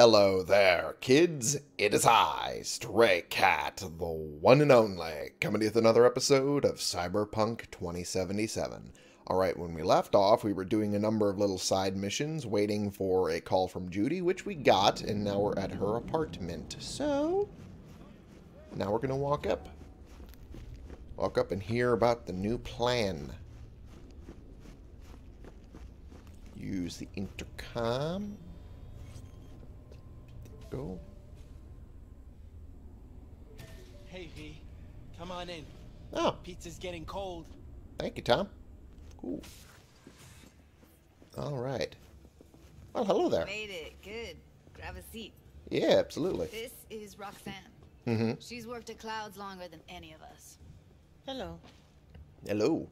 hello there, kids. It is I, Stray Cat, the one and only, coming to you with another episode of Cyberpunk 2077. Alright, when we left off, we were doing a number of little side missions, waiting for a call from Judy, which we got, and now we're at her apartment. So, now we're going to walk up. Walk up and hear about the new plan. Use the intercom. Go. Hey V, come on in. Oh, Pizza's getting cold. thank you, Tom. Cool. All right. Well, hello there. Made it. Good. Grab a seat. Yeah, absolutely. This is Roxanne. Mm-hmm. She's worked at Clouds longer than any of us. Hello. Hello.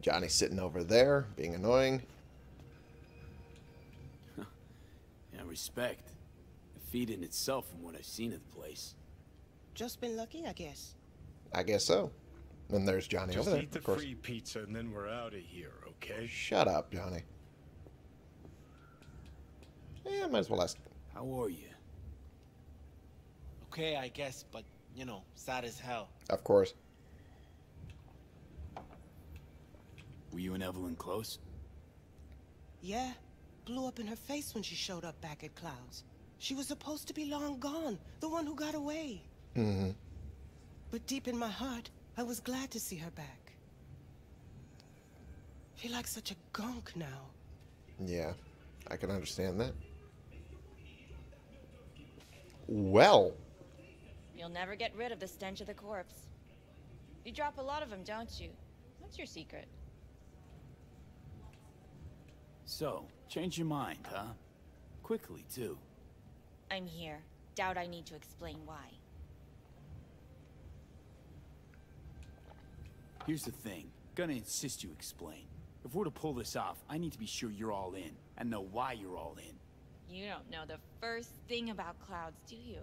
Johnny's sitting over there, being annoying. Yeah, respect. A feat in itself from what I've seen of the place. Just been lucky, I guess. I guess so. And there's Johnny Just over there, Just eat the of course. free pizza and then we're out of here, okay? Shut up, Johnny. Yeah, might as well ask. How are you? Okay, I guess, but you know, sad as hell. Of course. Were you and Evelyn close? Yeah. Blew up in her face when she showed up back at Clouds. She was supposed to be long gone, the one who got away. Mm-hmm. But deep in my heart, I was glad to see her back. Feel like such a gunk now. Yeah, I can understand that. Well, You'll never get rid of the stench of the corpse. You drop a lot of them, don't you? What's your secret? So, change your mind, huh? Quickly, too. I'm here. Doubt I need to explain why. Here's the thing. Gonna insist you explain. If we're to pull this off, I need to be sure you're all in, and know why you're all in. You don't know the first thing about clouds, do you?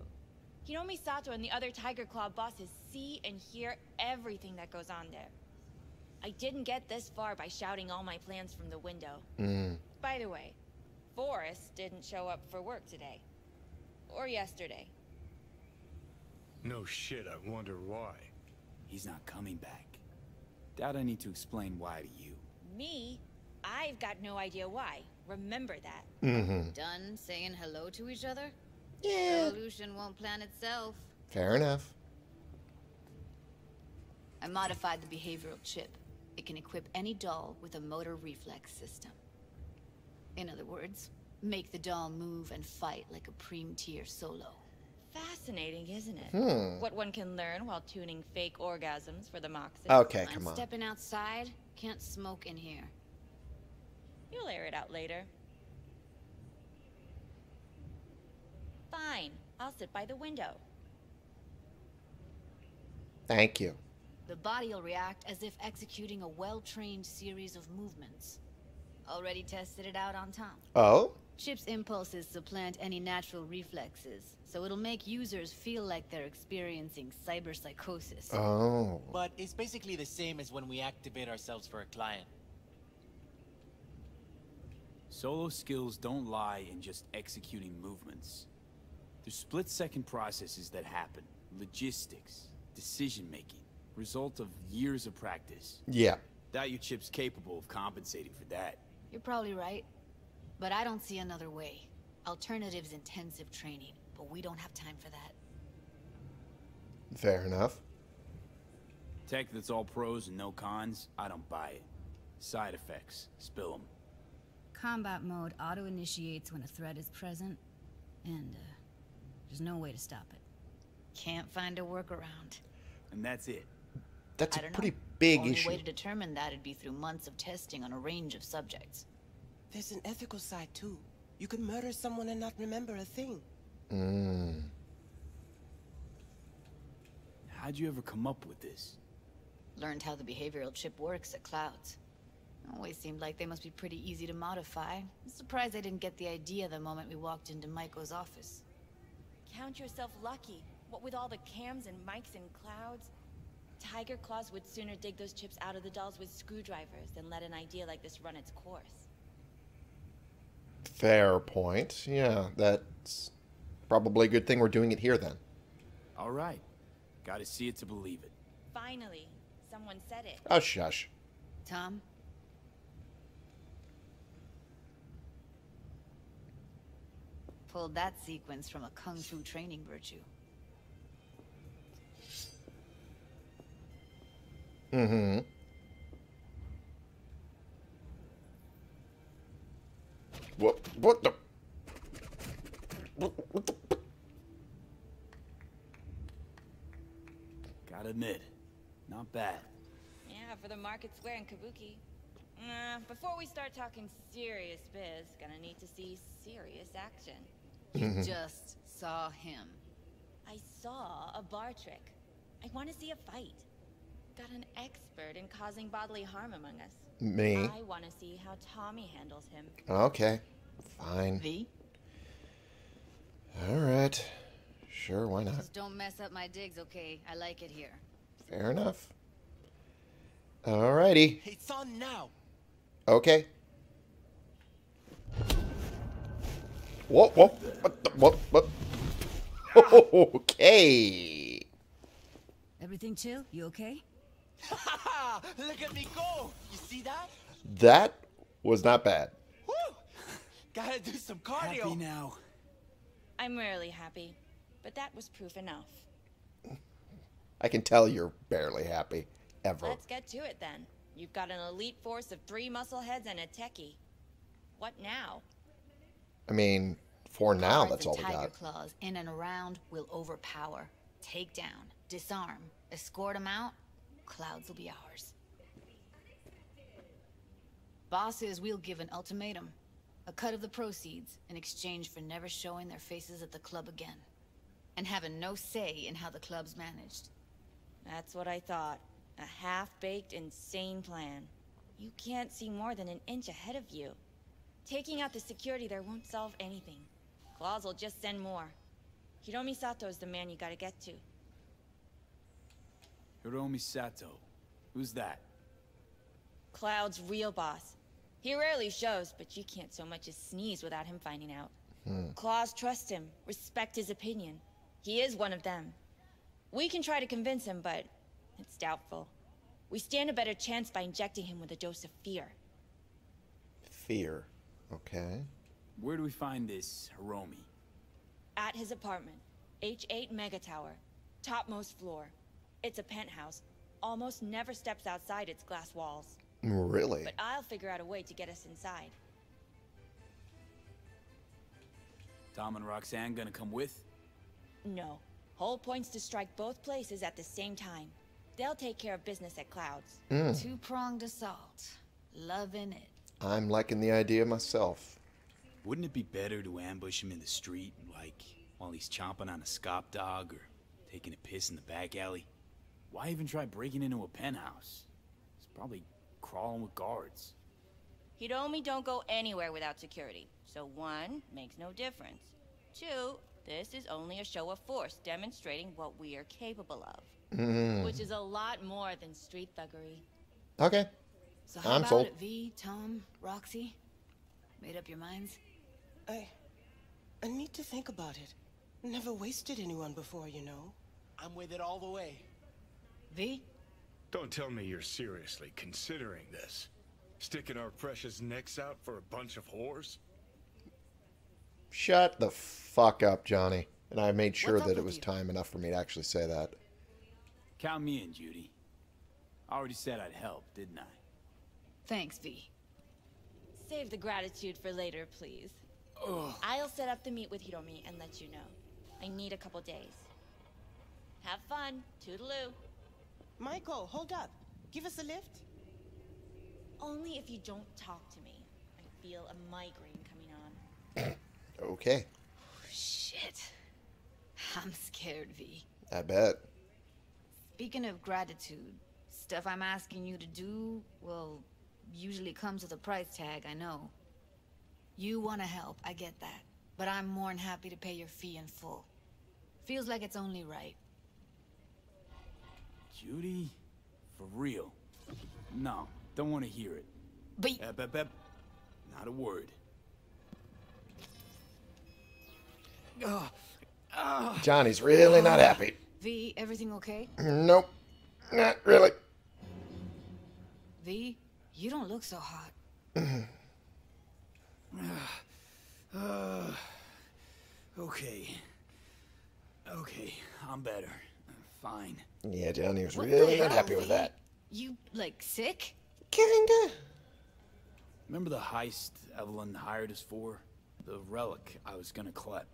You know Misato and the other Tyger Claw bosses see and hear everything that goes on there. I didn't get this far by shouting all my plans from the window. mm, By the way, Forrest didn't show up for work today. Or yesterday. No shit, I wonder why. He's not coming back. Doubt I need to explain why to you. Me? I've got no idea why. Remember that. mm-hmm. Done saying hello to each other? Yeah, Revolution won't plan itself. fair enough. I modified the behavioral chip. It can equip any doll with a motor reflex system. In other words, make the doll move and fight like a prem tier solo. Fascinating, isn't it? Hmm. What one can learn while tuning fake orgasms for the Moxie. Okay, I'm come on. stepping outside. Can't smoke in here. You'll air it out later. Fine. I'll sit by the window. Thank you. The body will react as if executing a well-trained series of movements. Already tested it out on Tom. Oh? Chip's impulses supplant any natural reflexes, so it'll make users feel like they're experiencing cyberpsychosis. Oh. But it's basically the same as when we activate ourselves for a client. Solo skills don't lie in just executing movements. There's split-second processes that happen. Logistics, decision-making, result of years of practice. Yeah. Doubt your chip's capable of compensating for that. You're probably right, but I don't see another way. Alternatives intensive training, but we don't have time for that. Fair enough. Tech that's all pros and no cons, I don't buy it. Side effects, spill them. Combat mode auto-initiates when a threat is present, and uh, there's no way to stop it. Can't find a workaround. And that's it. That's I a don't pretty know. big Only issue. way to determine that would be through months of testing on a range of subjects. There's an ethical side, too. You could murder someone and not remember a thing. Mm. How'd you ever come up with this? Learned how the behavioral chip works at Clouds. Always seemed like they must be pretty easy to modify. I'm surprised I didn't get the idea the moment we walked into Maiko's office. Count yourself lucky. What with all the cams and mics and clouds? Tyger Claws would sooner dig those chips out of the dolls with screwdrivers than let an idea like this run its course. Fair point. Yeah, that's probably a good thing we're doing it here then. All right. Gotta see it to believe it. Finally, someone said it. Oh, shush. Tom? Pulled that sequence from a kung fu training virtu. Mm-hmm. What? What the? What, what the? Gotta admit, not bad. Yeah, for the market square in Kabuki. Uh, before we start talking serious biz, gonna need to see serious action. You just saw him. I saw a bar trick. I want to see a fight. Got an expert in causing bodily harm among us. Me? I want to see how Tommy handles him. Okay. Fine. V? All right. Sure, why not? Just don't mess up my digs, okay? I like it here. Fair enough. Alrighty. It's on now. Okay. What? What? What? The, what? What? Ah. Okay. Everything chill? You okay? Ha! Look at me go. You see that? That was not bad. Woo! Gotta do some cardio. Happy now. I'm rarely happy, but that was proof enough. I can tell you're barely happy. Ever. Let's get to it then. You've got an elite force of three muscleheads and a techie. What now? I mean, for now, Guards that's all we Tyger got. Claws in and around will overpower, take down, disarm, escort them out. Clouds will be ours. Bosses, we'll give an ultimatum. A cut of the proceeds in exchange for never showing their faces at the club again. And having no say in how the club's managed. That's what I thought. A half-baked, insane plan. You can't see more than an inch ahead of you. Taking out the security there won't solve anything. Claws will just send more. Hiromi Sato is the man you gotta get to. Hiromi Sato. Who's that? Cloud's real boss. He rarely shows, but you can't so much as sneeze without him finding out. Hmm. Claws trust him, respect his opinion. He is one of them. We can try to convince him, but it's doubtful. We stand a better chance by injecting him with a dose of fear. Fear. Okay. Where do we find this Hiromi? At his apartment, H8 Mega Tower, topmost floor. It's a penthouse. Almost never steps outside its glass walls. Really? But I'll figure out a way to get us inside. Tom and Roxanne gonna come with? No. Whole point's to strike both places at the same time. They'll take care of business at Clouds. Hmm. Two pronged assault. Loving it. I'm liking the idea myself. Wouldn't it be better to ambush him in the street, like while he's chomping on a scop dog or taking a piss in the back alley? Why even try breaking into a penthouse? He's probably crawling with guards. Hiromi don't go anywhere without security. So one, makes no difference. Two, this is only a show of force demonstrating what we are capable of. Mm-hmm. Which is a lot more than street thuggery. Okay. So how I'm about sold. it, V, Tom, Roxy? Made up your minds? I. I need to think about it. Never wasted anyone before, you know. I'm with it all the way. V? Don't tell me you're seriously considering this. Sticking our precious necks out for a bunch of whores? Shut the fuck up, Johnny. And I made sure that it was you? time enough for me to actually say that. Count me in, Judy. I already said I'd help, didn't I? Thanks, V. Save the gratitude for later, please. I'll set up the meet with Hiromi and let you know. I need a couple days. Have fun. Toodaloo. Maiko, hold up. Give us a lift. Only if you don't talk to me. I feel a migraine coming on. Okay. Oh, shit. I'm scared, V. I bet. Speaking of gratitude, stuff I'm asking you to do, well, usually comes with a price tag, I know. You want to help, I get that. But I'm more than happy to pay your fee in full. Feels like it's only right. Judy? For real? No, don't want to hear it. But Ep, ep, ep. Not a word. Johnny's really not happy. V, everything okay? Nope. Not really. V, you don't look so hot. Okay. Okay, I'm better. Fine. Yeah, Johnny was What really the not hell, happy with that. You, like, sick? Kinda. Remember the heist Evelyn hired us for? The relic I was gonna collect.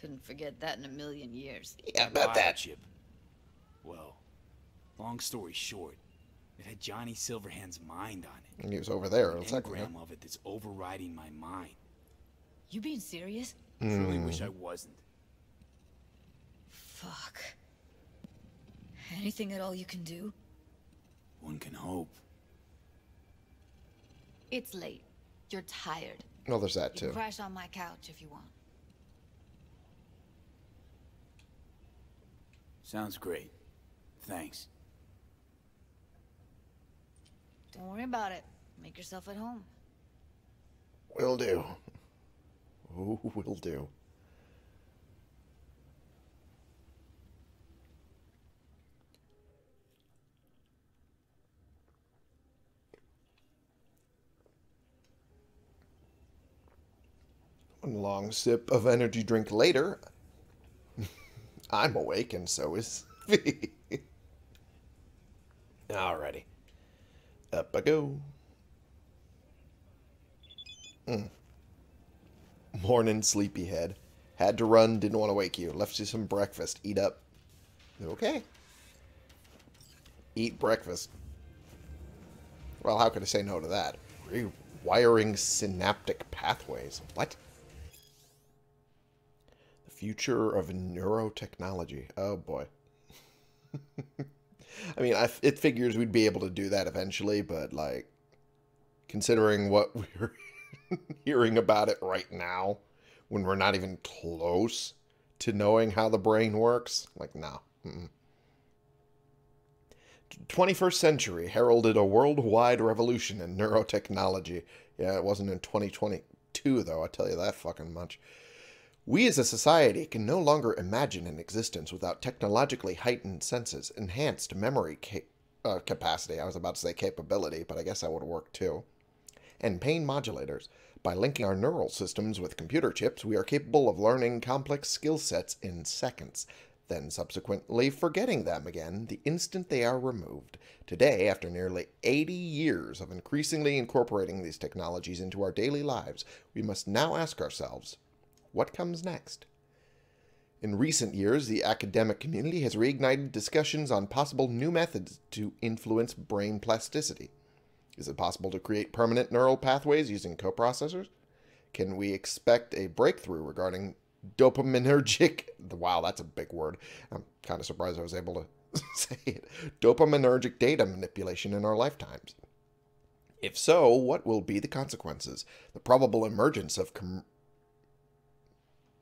Couldn't forget that in a million years. Yeah, about that. Chip. Well, long story short, it had Johnny Silverhand's mind on it. And he was over there a An second ago. engram of it that's overriding my mind. You being serious? Truly hmm. wish I wasn't. Fuck. Anything at all you can do? One can hope. It's late. You're tired. No, there's that You too. crash on my couch if you want. Sounds great. Thanks. Don't worry about it. Make yourself at home. Will do. Oh, will do. Long sip of energy drink later, I'm awake and so is V. Alrighty. Up I go. Hmm. Morning, sleepyhead. Had to run, didn't want to wake you. Left you some breakfast. Eat up. Okay. Eat breakfast. Well, how could I say no to that? Rewiring synaptic pathways. What? Future of neurotechnology. Oh, boy. I mean, I, it figures we'd be able to do that eventually, but, like, considering what we're hearing about it right now when we're not even close to knowing how the brain works. Like, no. Mm-mm. 21st century heralded a worldwide revolution in neurotechnology. Yeah, it wasn't in 2022, though, I tell you that fucking much. We as a society can no longer imagine an existence without technologically heightened senses, enhanced memory ca- uh, capacity. I was about to say capability, but I guess that would work too and pain modulators. By linking our neural systems with computer chips, we are capable of learning complex skill sets in seconds, then subsequently forgetting them again the instant they are removed. Today, after nearly 80 years of increasingly incorporating these technologies into our daily lives, we must now ask ourselves what comes next? In recent years, the academic community has reignited discussions on possible new methods to influence brain plasticity. Is it possible to create permanent neural pathways using coprocessors? Can we expect a breakthrough regarding dopaminergic? Wow, that's a big word. I'm kind of surprised I was able to say it. Dopaminergic data manipulation in our lifetimes. If so, what will be the consequences? The probable emergence of com-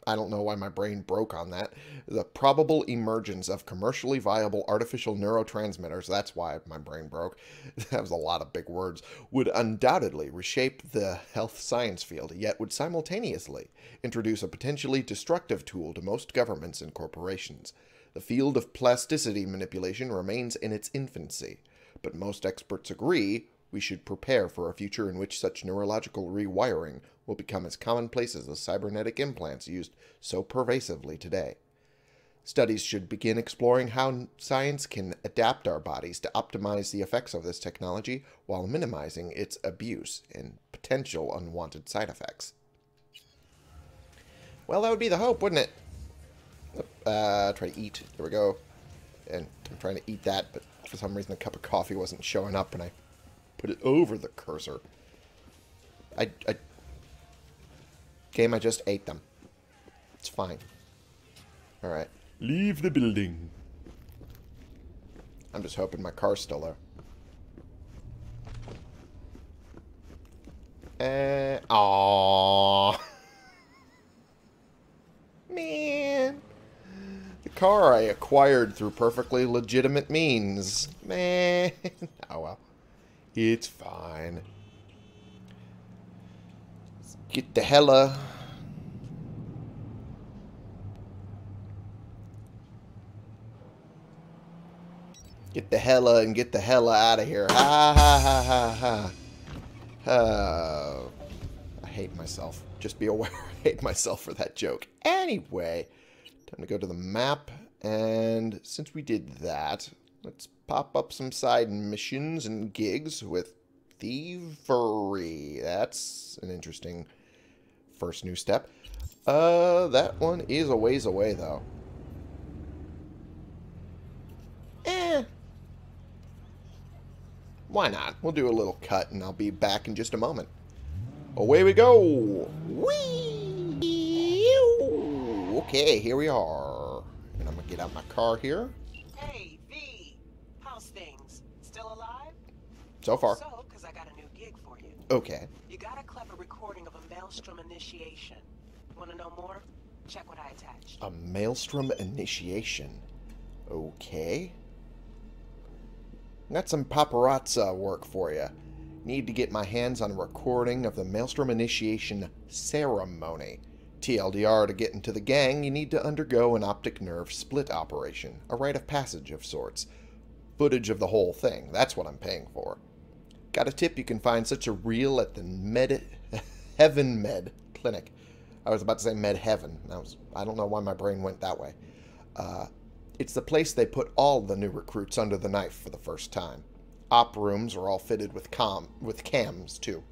I don't know why my brain broke on that. The probable emergence of commercially viable artificial neurotransmitters, that's why my brain broke. That was a lot of big words. Would undoubtedly reshape the health science field, yet would simultaneously introduce a potentially destructive tool to most governments and corporations. The field of plasticity manipulation remains in its infancy, but most experts agree we should prepare for a future in which such neurological rewiring will become as commonplace as the cybernetic implants used so pervasively today. Studies should begin exploring how science can adapt our bodies to optimize the effects of this technology while minimizing its abuse and potential unwanted side effects. Well, that would be the hope, wouldn't it? Uh, try to eat. There we go. And I'm trying to eat that, but for some reason the cup of coffee wasn't showing up, and I put it over the cursor. I, I game. I just ate them. It's fine. All right. Leave the building. I'm just hoping my car's still there. Uh, aww. Man. The car I acquired through perfectly legitimate means. Man. Oh well. It's fine. Get the hella. Get the hella and get the hella out of here. Ha ha ha ha ha. Uh, I hate myself. Just be aware I hate myself for that joke. Anyway, time to go to the map. And since we did that, let's pop up some side missions and gigs with thievery. That's an interesting first new step. Uh, that one is a ways away, though. Eh. Why not? We'll do a little cut, and I'll be back in just a moment. Away we go! Whee! Okay, here we are. And I'm to get out my car here. Hey, V. How's things? Still alive? So far. So, because I got a new gig for you. Okay. You got a clever recording of a Maelstrom initiation. Want to know more? Check what I attached. A Maelstrom initiation. Okay. Got some paparazzi work for you. Need to get my hands on a recording of the Maelstrom initiation ceremony. TLDR, to get into the gang, you need to undergo an optic nerve split operation, a rite of passage of sorts. Footage of the whole thing, that's what I'm paying for. Got a tip you can find such a reel at the Med Heaven Med Clinic. I was about to say Med Heaven. I was I don't know why my brain went that way. Uh, it's the place they put all the new recruits under the knife for the first time. Op rooms are all fitted with com with cams too.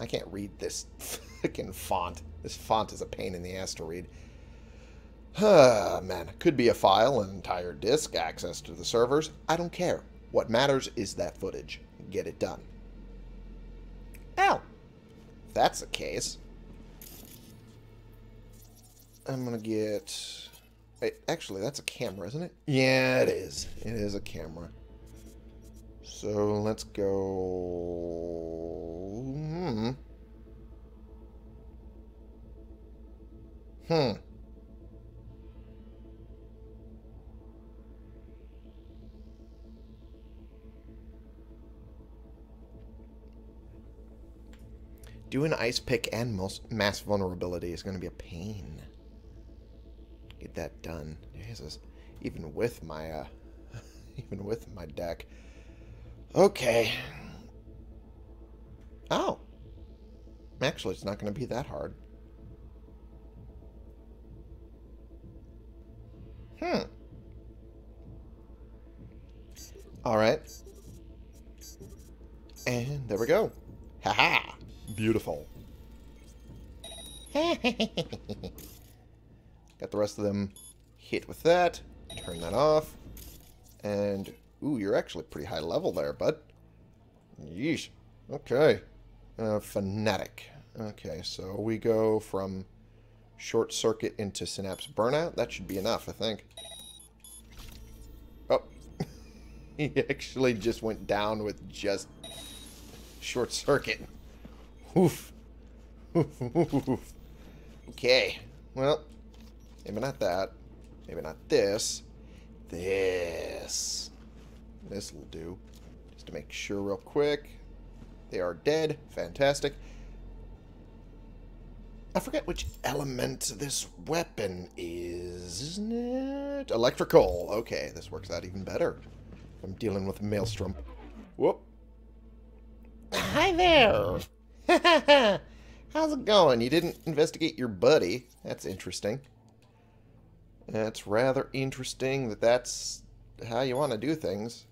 I can't read this fucking font. This font is a pain in the ass to read. Ah, man, could be a file, an entire disk, access to the servers. I don't care. What matters is that footage. Get it done. Ow! That's the case, I'm gonna get... Wait, actually, that's a camera, isn't it? Yeah, it is. It is a camera. So, let's go... Hmm. Hmm. Doing ice pick and mass vulnerability is going to be a pain. Get that done. Jesus. Even with my, uh, even with my deck. Okay. Oh. Actually, it's not going to be that hard. Hmm. Alright. And there we go. Haha. -ha. Beautiful. Got the rest of them hit with that. Turn that off. And, ooh, you're actually pretty high level there, bud. Yeesh. Okay. Uh, fanatic. Okay, so we go from short circuit into synapse burnout. That should be enough, I think. Oh. he actually just went down with just short circuit. Oof. okay. Well, maybe not that. Maybe not this. This. This will do. Just to make sure real quick. They are dead. Fantastic. I forget which element this weapon is, isn't it? Electrical. Okay, this works out even better. I'm dealing with Maelstrom. Whoop. Hi there. How's it going? You didn't investigate your buddy. That's interesting. That's rather interesting that that's how you want to do things.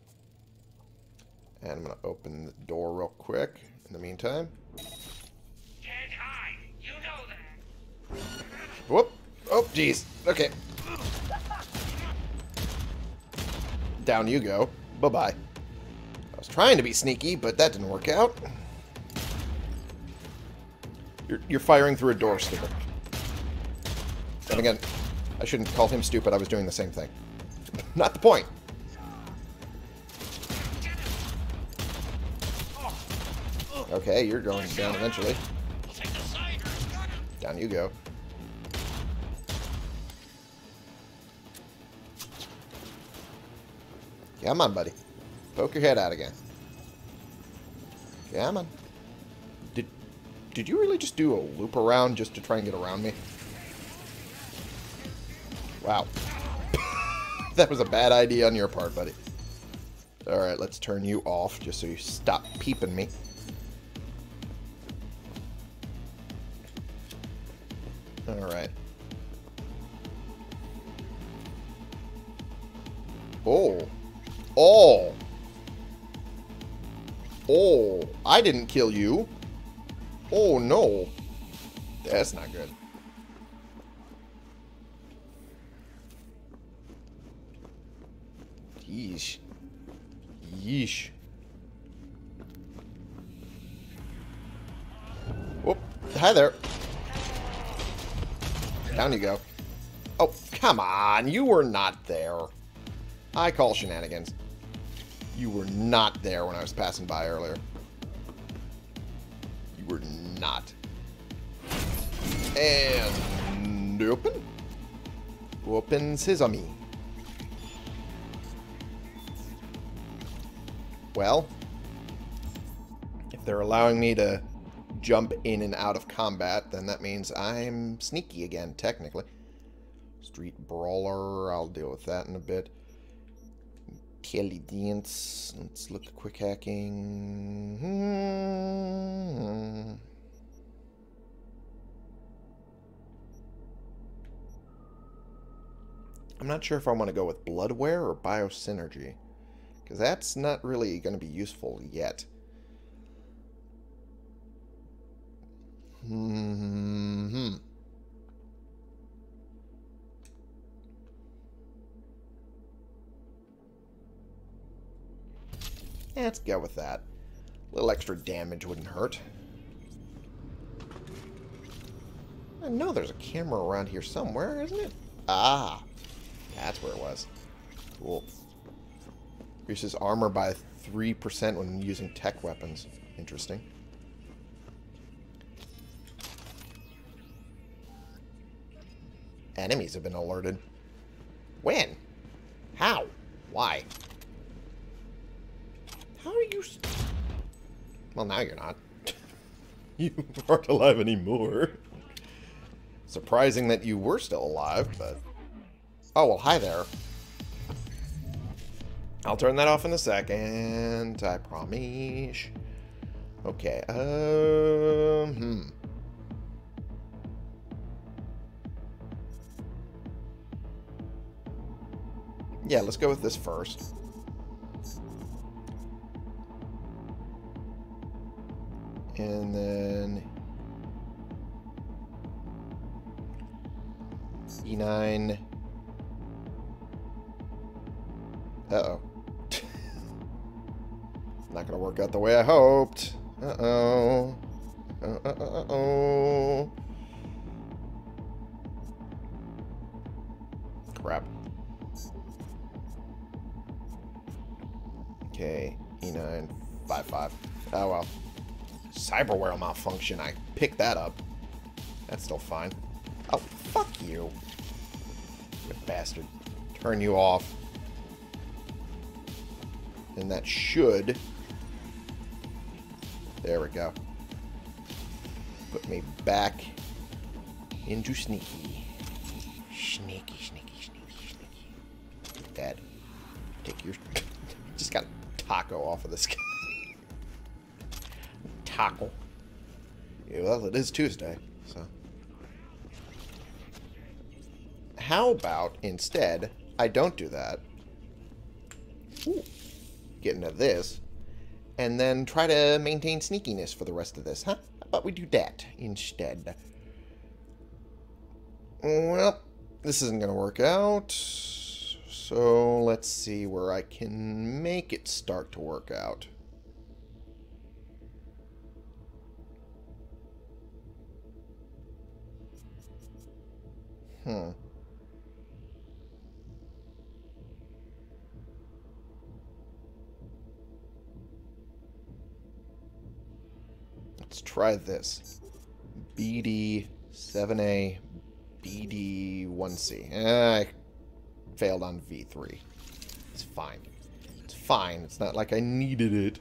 And I'm going to open the door real quick in the meantime. Can't hide. You know that. Whoop. Oh, jeez. Okay. Down you go. Bye-bye. I was trying to be sneaky, but that didn't work out. You're, you're firing through a door, stupid. And again, I shouldn't call him stupid. I was doing the same thing. Not the point. Okay, you're going down eventually. Down you go. Come on, buddy. Poke your head out again. Come on. Did you really just do a loop around just to try and get around me? Wow. that was a bad idea on your part, buddy. Alright, let's turn you off just so you stop peeping me. Alright. Oh. Oh! Oh, I didn't kill you. Oh, no. That's not good. Yeesh. Yeesh. Whoop. Hi there. Down you go. Oh, come on. You were not there. I call shenanigans. You were not there when I was passing by earlier. Not. And open. Open sesame. Well, if they're allowing me to jump in and out of combat, then that means I'm sneaky again, technically. Street Brawler, I'll deal with that in a bit. Intelligence, let's look at quick hacking. Hmm. I'm not sure if I want to go with Bloodware or Biosynergy. Because that's not really going to be useful yet. Hmm. Yeah, let's go with that. A little extra damage wouldn't hurt. I know there's a camera around here somewhere, isn't it? Ah, that's where it was. Cool. Increases armor by 3% when using tech weapons. Interesting. Enemies have been alerted. When? How? Why? How are you... Well, now you're not. you aren't alive anymore. Surprising that you were still alive, but... Oh, well, hi there. I'll turn that off in a second. I promise. Okay, um... Hmm. Yeah, let's go with this first. And then... E9... Uh-oh. Not gonna work out the way I hoped. Uh-oh. Uh-oh. Crap. Okay, E9, 5-5. Oh well. Cyberware malfunction, I picked that up. That's still fine. Oh, fuck you. You bastard. Turn you off. And that should... There we go. Put me back into sneaky. Sneaky, sneaky, sneaky, sneaky. Dad, take your... Just got taco off of this guy. taco. Yeah, well, it is Tuesday, so... How about, instead, I don't do that. Ooh get into this, and then try to maintain sneakiness for the rest of this, huh? How about we do that instead? Well, this isn't going to work out, so let's see where I can make it start to work out. Hmm. Let's try this. BD7A, BD1C. Eh, I failed on V3. It's fine. It's fine. It's not like I needed it.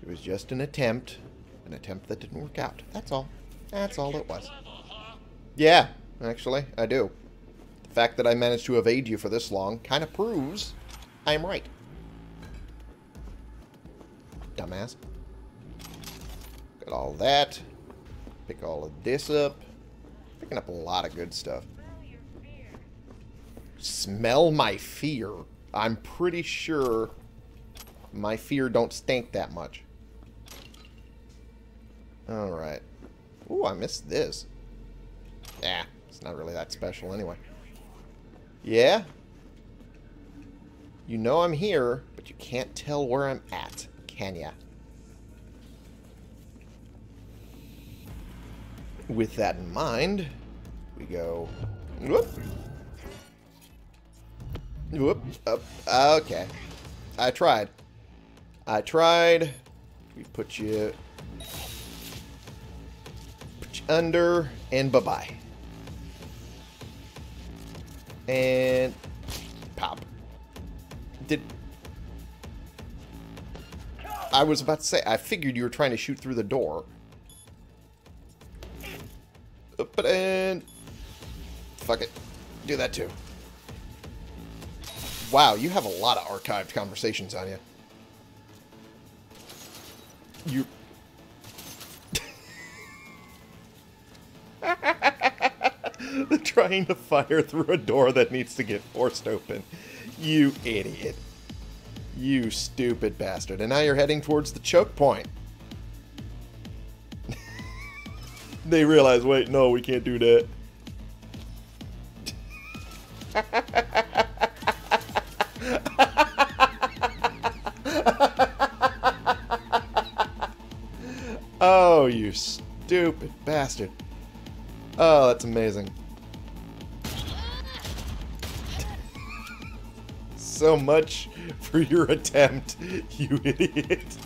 It was just an attempt. An attempt that didn't work out. That's all. That's all it was. Yeah, actually, I do. The fact that I managed to evade you for this long kind of proves I'm right. dumbass. Got all that. Pick all of this up. Picking up a lot of good stuff. Smell my fear. I'm pretty sure my fear don't stink that much. Alright. Ooh, I missed this. Yeah, it's not really that special anyway. Yeah? You know I'm here, but you can't tell where I'm at, can ya? With that in mind, we go... Whoop. Whoop. Up. Uh, okay. I tried. I tried. We put you... Put you under, and bye-bye. And... Pop. Did... I was about to say, I figured you were trying to shoot through the door. But, and... Fuck it. Do that too. Wow, you have a lot of archived conversations on you. You... Trying to fire through a door that needs to get forced open. You idiot. You stupid bastard. And now you're heading towards the choke point. They realize, wait, no, we can't do that. oh, you stupid bastard. Oh, that's amazing. so much for your attempt, you idiot.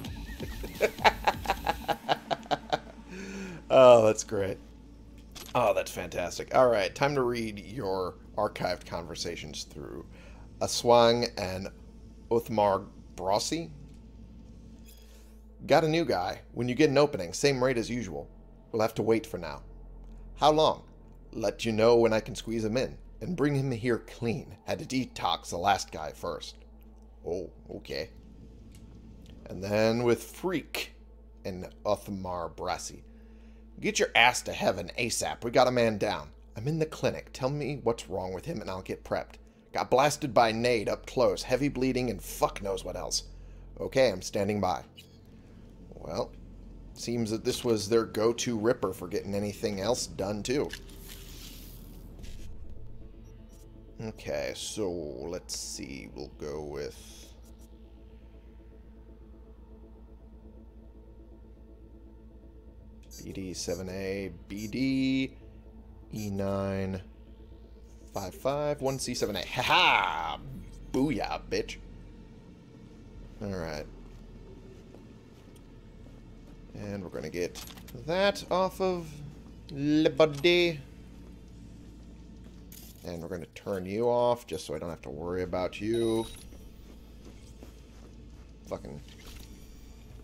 oh, that's great. Oh, that's fantastic. All right, time to read your archived conversations through Aswang and Uthmar Brossi. Got a new guy. When you get an opening, same rate as usual. We'll have to wait for now. How long? Let you know when I can squeeze him in. And bring him here clean. Had to detox the last guy first. Oh, okay. And then with Freak and Uthmar Brassi. Get your ass to heaven ASAP. We got a man down. I'm in the clinic. Tell me what's wrong with him and I'll get prepped. Got blasted by Nade up close. Heavy bleeding and fuck knows what else. Okay, I'm standing by. Well, seems that this was their go-to ripper for getting anything else done too. Okay, so let's see. We'll go with... BD7A, BD, E9, 55, 1C7A. Ha-ha! Booyah, bitch. Alright. And we're going to get that off of Liberty. And we're going to turn you off just so I don't have to worry about you. Fucking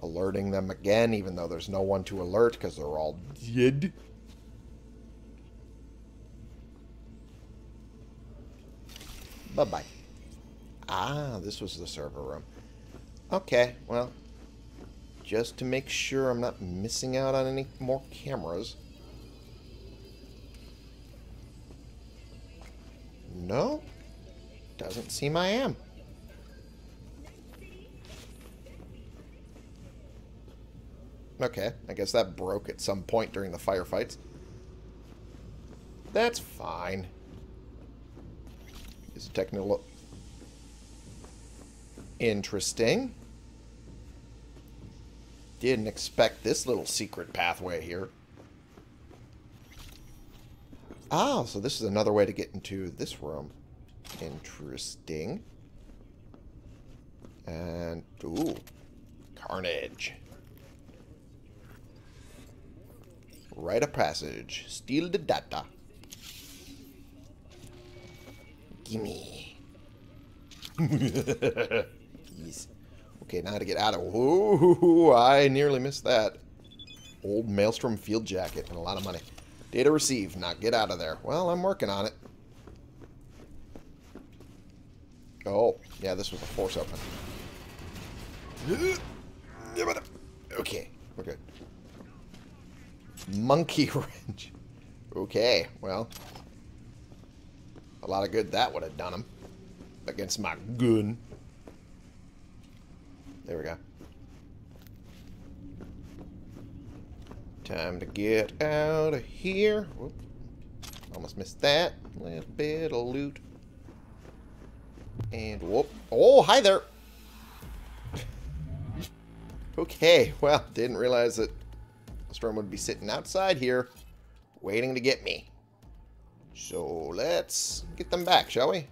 alerting them again, even though there's no one to alert because they're all dead. Bye-bye. Ah, this was the server room. Okay, well, just to make sure I'm not missing out on any more cameras. No, doesn't seem I am. Okay, I guess that broke at some point during the firefights. That's fine. Is it technical... Interesting. Didn't expect this little secret pathway here. Ah, so this is another way to get into this room. Interesting. And, ooh, carnage. Write a passage. Steal the data. Gimme. Jeez. Okay, now to get out of... Ooh, I nearly missed that. Old Maelstrom field jacket and a lot of money. Data received. Now get out of there. Well, I'm working on it. Oh, yeah, this was a force open. Okay, we're good. Monkey wrench. Okay, well. A lot of good that would have done him. Against my gun. There we go. Time to get out of here. Whoop. Almost missed that. Little bit of loot. And whoop. Oh, hi there. okay, well, didn't realize that Storm would be sitting outside here waiting to get me. So let's get them back, shall we?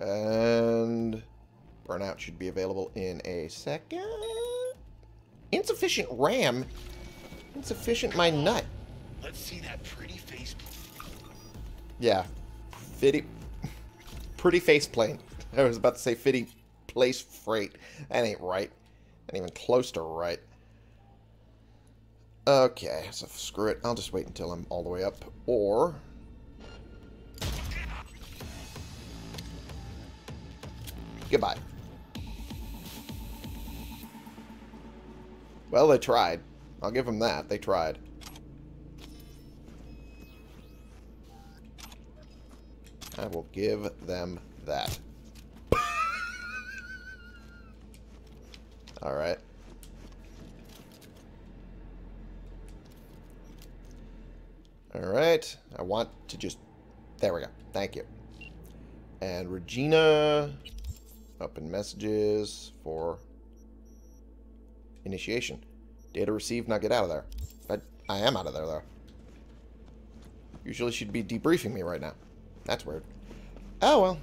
And burnout should be available in a second. Insufficient RAM? Insufficient my nut. Let's see that pretty face. Yeah. Fitty. Pretty face plane. I was about to say fitty place freight. That ain't right. Not even close to right. Okay, so screw it. I'll just wait until I'm all the way up. Or... Goodbye. Well, they tried. I'll give them that. They tried. I will give them that. Alright. Alright. I want to just... There we go. Thank you. And Regina... Open messages for initiation. Data received, now get out of there. But I am out of there, though. Usually she'd be debriefing me right now. That's weird. Oh, well.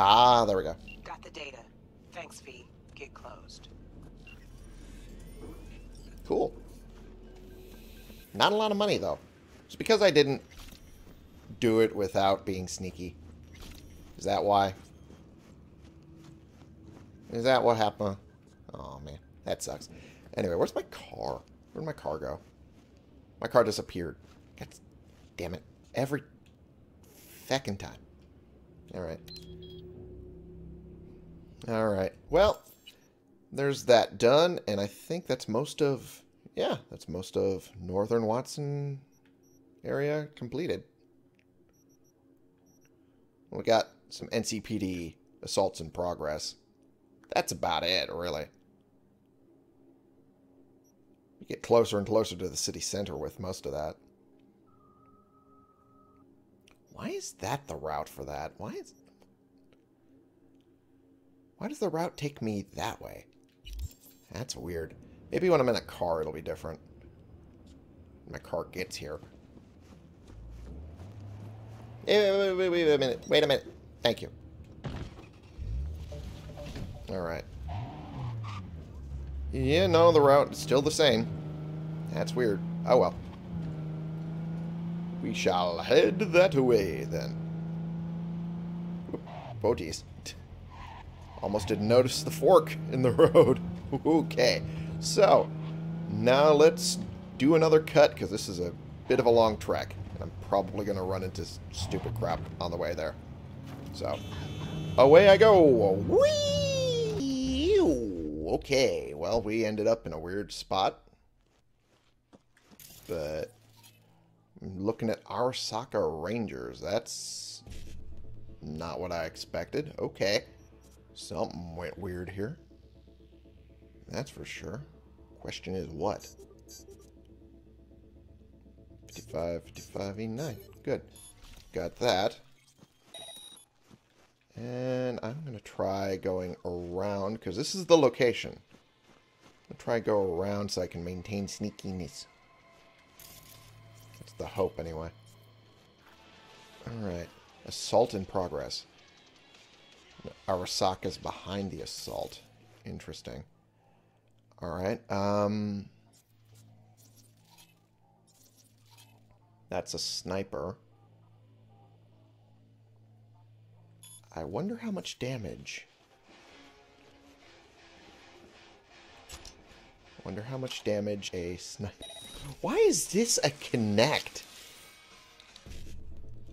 Ah, there we go. Got the data. Thanks, V. Get closed. Cool. Not a lot of money, though. It's because I didn't do it without being sneaky. Is that why? Is that what happened? Oh, man. That sucks. Anyway, where's my car? Where'd my car go? My car disappeared. God damn it. Every feckin' time. Alright. Alright. Well, there's that done, and I think that's most of... Yeah, that's most of Northern Watson area completed. We got some NCPD assaults in progress. That's about it, really. You get closer and closer to the city center with most of that. Why is that the route for that? Why is... Why does the route take me that way? That's weird. Maybe when I'm in a car, it'll be different. My car gets here. Wait, wait, wait, wait, wait a minute. Wait a minute. Thank you. Alright. Yeah, no, the route is still the same. That's weird. Oh well. We shall head that way, then. Oh, geez. Almost didn't notice the fork in the road. okay. So, now let's do another cut, because this is a bit of a long trek. And I'm probably going to run into stupid crap on the way there. So, away I go. Whee! Okay, well, we ended up in a weird spot. But, looking at our Arasaka Rangers, that's not what I expected. Okay. Something went weird here. That's for sure. Question is what? 55, 55, E9. Good. Got that. And I'm going to try going around, because this is the location. I'm going to try go around so I can maintain sneakiness. That's the hope, anyway. Alright. Assault in progress. Arasaka's behind the assault. Interesting. Alright, um... That's a sniper. I wonder how much damage. Wonder how much damage a sniper... Why is this a connect?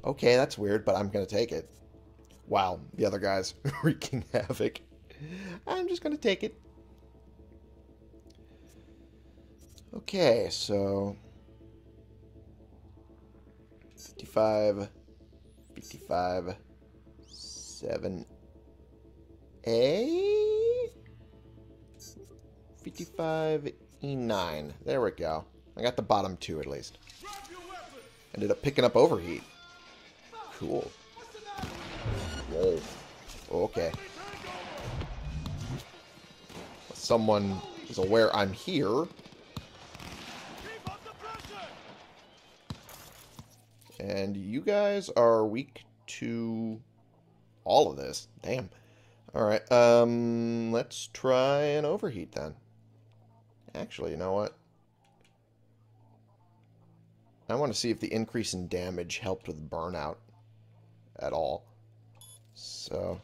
Okay, that's weird, but I'm going to take it. Wow, the other guy's wreaking havoc. I'm just going to take it. Okay, so 55 55 7 A 55 E9. There we go. I got the bottom two at least. Ended up picking up overheat. Cool. Whoa. Okay. Someone is aware I'm here. And you guys are weak to all of this. Damn. Alright, um, let's try an overheat then. Actually, you know what? I want to see if the increase in damage helped with burnout at all. So...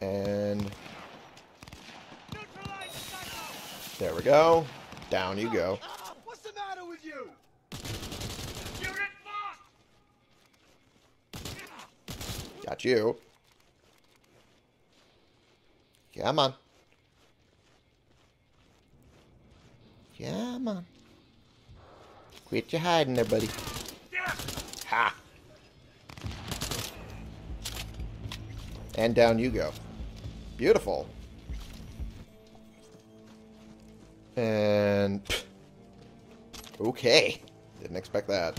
And... There we go. Down you go. What's the matter with you? Got you. Come on. Come on. Quit your hiding there, buddy. Ha! And down you go. Beautiful. And... Okay. Didn't expect that.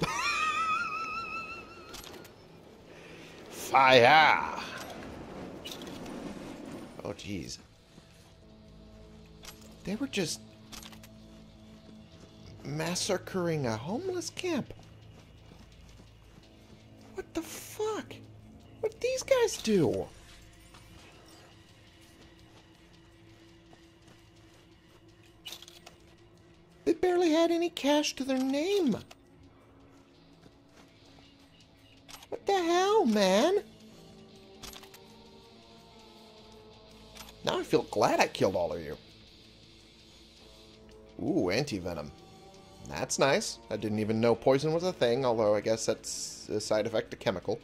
Fire! Oh, jeez. They were just massacring a homeless camp. What the fuck? What these guys do? They barely had any cash to their name. What the hell, man? Now I feel glad I killed all of you. Ooh, anti-venom. That's nice. I didn't even know poison was a thing, although I guess that's a side effect of chemical.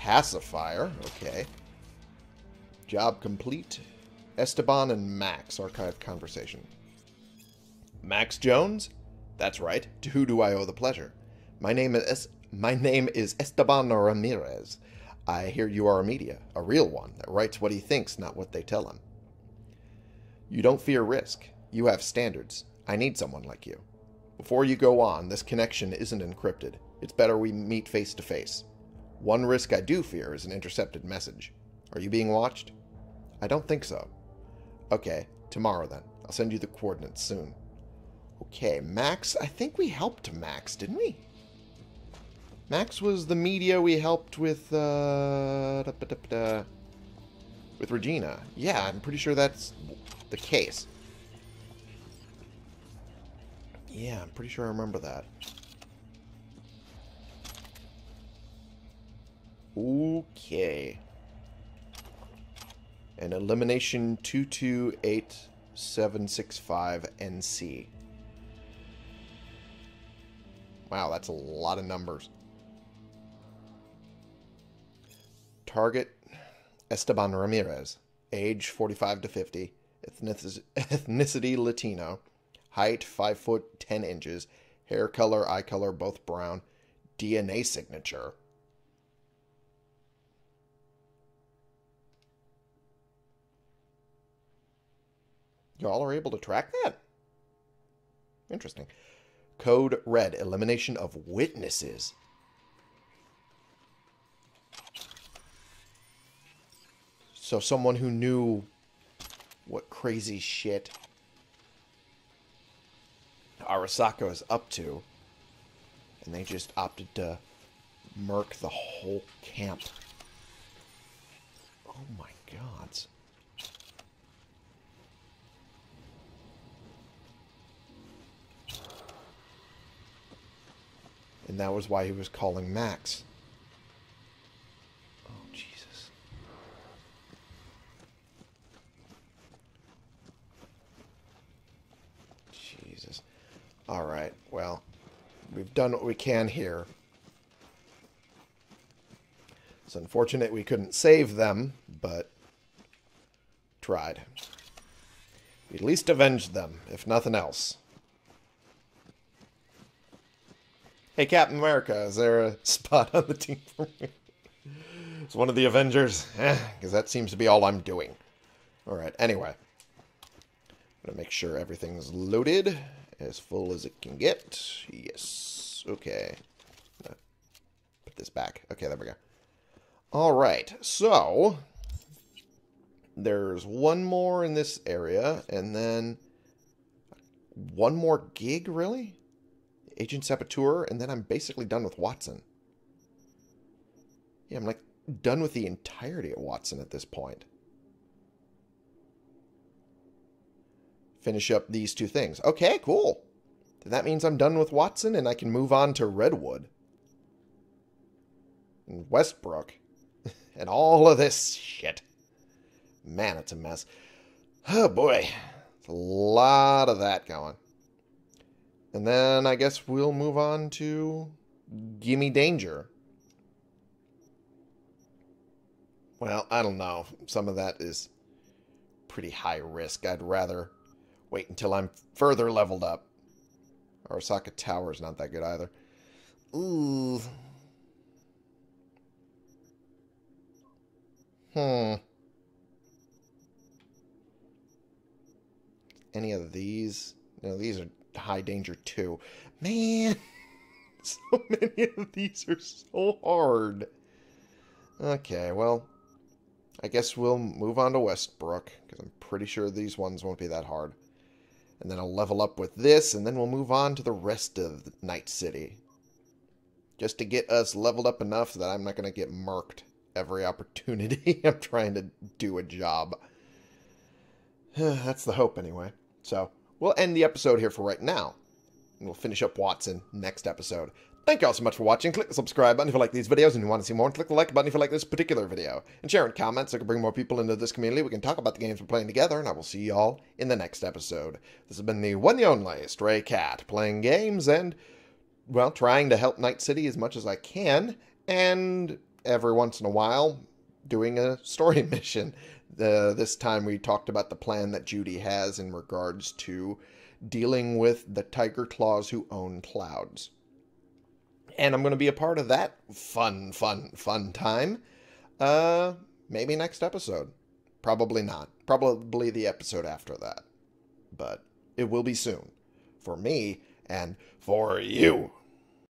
Pacifier, okay. Job complete. Esteban and Max, archive conversation. Max Jones? That's right. To who do I owe the pleasure? My name is es my name is Esteban Ramirez. I hear you are a media, a real one that writes what he thinks, not what they tell him. You don't fear risk. You have standards. I need someone like you. Before you go on, this connection isn't encrypted. It's better we meet face to face. One risk I do fear is an intercepted message. Are you being watched? I don't think so. Okay, tomorrow then. I'll send you the coordinates soon. Okay, Max. I think we helped Max, didn't we? Max was the media we helped with, uh, da, da, da, with Regina. Yeah, I'm pretty sure that's the case. Yeah, I'm pretty sure I remember that. Okay. An elimination 228765 NC. Wow, that's a lot of numbers. Target Esteban Ramirez. Age 45 to 50. Ethnicity Latino. Height 5 foot 10 inches. Hair color, eye color, both brown. DNA signature. Y'all are able to track that? Interesting. Code red. Elimination of witnesses. So someone who knew what crazy shit Arasaka is up to, and they just opted to murk the whole camp. Oh my gods. And that was why he was calling Max. Oh, Jesus. Alright, well, we've done what we can here. It's unfortunate we couldn't save them, but tried. We at least avenged them, if nothing else. Hey, Captain America, is there a spot on the team for me? It's one of the Avengers. Eh, because that seems to be all I'm doing. Alright, anyway. I'm going to make sure everything's loaded as full as it can get. Yes. Okay. Put this back. Okay, there we go. Alright, so... There's one more in this area, and then... One more gig, really? Agent Saboteur, and then I'm basically done with Watson. Yeah, I'm like done with the entirety of Watson at this point. Finish up these two things. Okay, cool. That means I'm done with Watson and I can move on to Redwood. And Westbrook. and all of this shit. Man, it's a mess. Oh boy. It's a lot of that going. And then I guess we'll move on to Gimme Danger. Well, I don't know. Some of that is pretty high risk. I'd rather wait until I'm further leveled up. Arasaka Tower's not that good either. Ooh. Hmm. Any of these? No, these are high danger too. Man, so many of these are so hard. Okay, well, I guess we'll move on to Westbrook, because I'm pretty sure these ones won't be that hard. And then I'll level up with this, and then we'll move on to the rest of Night City. Just to get us leveled up enough that I'm not going to get murked every opportunity I'm trying to do a job. That's the hope, anyway. So, we'll end the episode here for right now. And we'll finish up Watson next episode. Thank you all so much for watching. Click the subscribe button if you like these videos and you want to see more. And click the like button if you like this particular video. And share in comments so I can bring more people into this community. We can talk about the games we're playing together. And I will see you all in the next episode. This has been the one and only Stray Cat. Playing games and, well, trying to help Night City as much as I can. And every once in a while, doing a story mission. Uh, this time we talked about the plan that Judy has in regards to dealing with the Tyger Claws who own clouds and I'm going to be a part of that fun, fun, fun time. Uh, maybe next episode. Probably not. Probably the episode after that. But it will be soon. For me and for you.